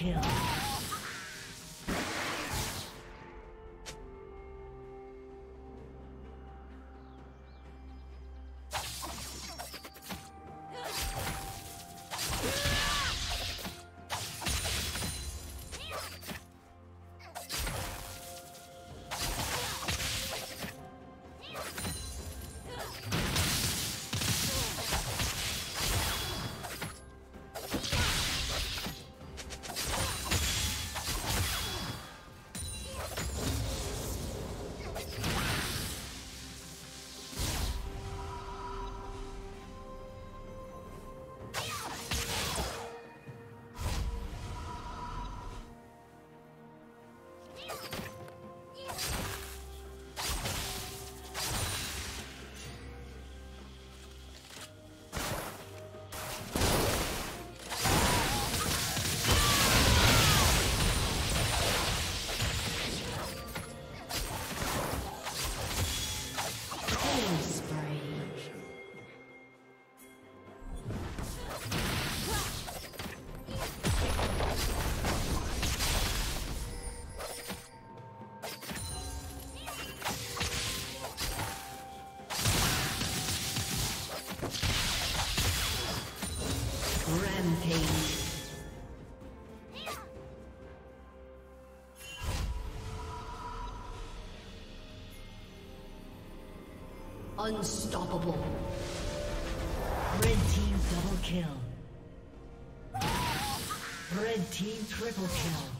Kill. Unstoppable. Red team double kill. Red team triple kill.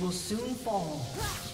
Will soon fall.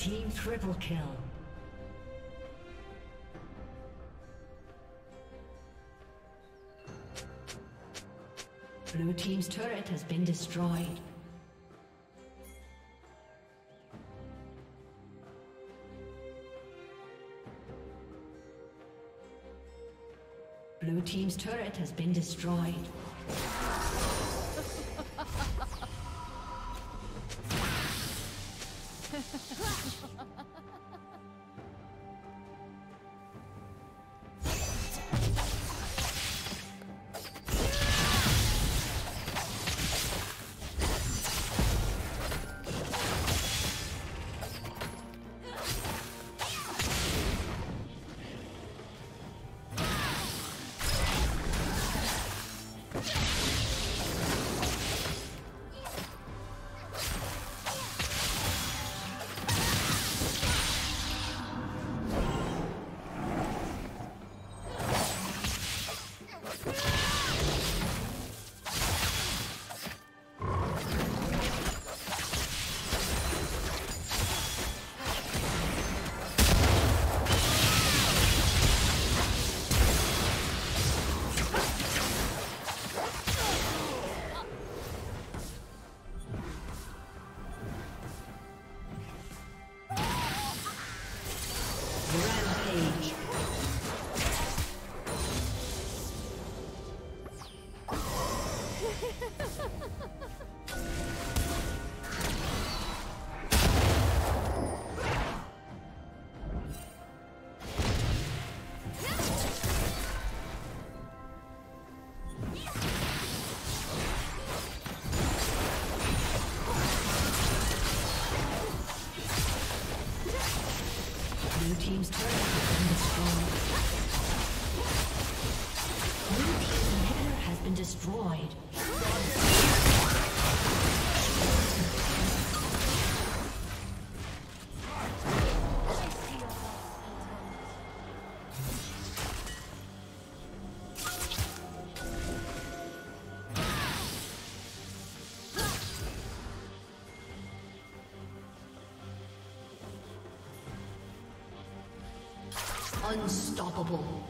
Team triple kill. Blue team's turret has been destroyed. Blue team's turret has been destroyed. Unstoppable.